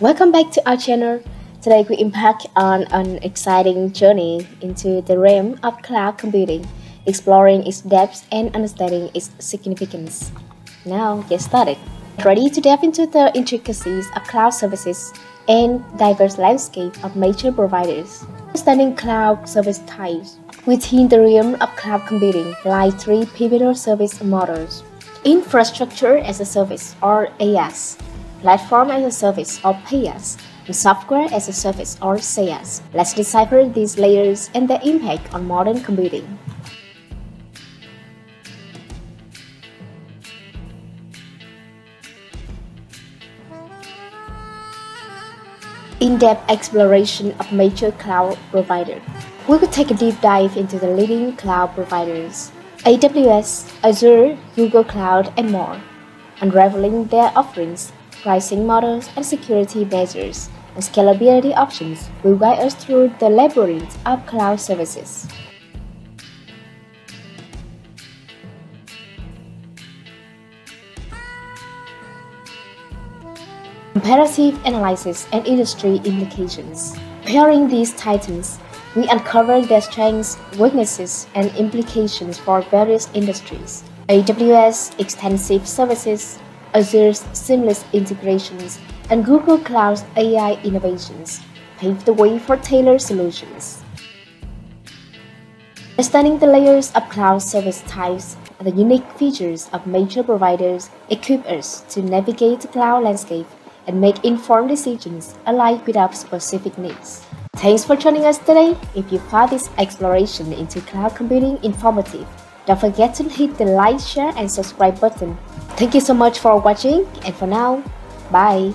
Welcome back to our channel. Today we embark on an exciting journey into the realm of cloud computing, exploring its depths and understanding its significance. Now get started. Ready to dive into the intricacies of cloud services and diverse landscape of major providers. Understanding cloud service types. Within the realm of cloud computing lie three pivotal service models. Infrastructure as a service or IaaS, Platform as a Service or PaaS, and Software as a Service or SaaS. Let's decipher these layers and their impact on modern computing. In-depth exploration of major cloud providers. We will take a deep dive into the leading cloud providers, AWS, Azure, Google Cloud, and more, unraveling their offerings pricing models, and security measures, and scalability options will guide us through the labyrinth of cloud services. Comparative analysis and industry implications. Pairing these titans, we uncover their strengths, weaknesses, and implications for various industries. AWS Extensive Services Azure's seamless integrations, and Google Cloud's AI innovations paved the way for tailored solutions. Understanding the layers of cloud service types and the unique features of major providers equip us to navigate the cloud landscape and make informed decisions aligned with our specific needs. Thanks for joining us today. If you found this exploration into cloud computing informative, don't forget to hit the like, share, and subscribe button Thank you so much for watching and for now, bye.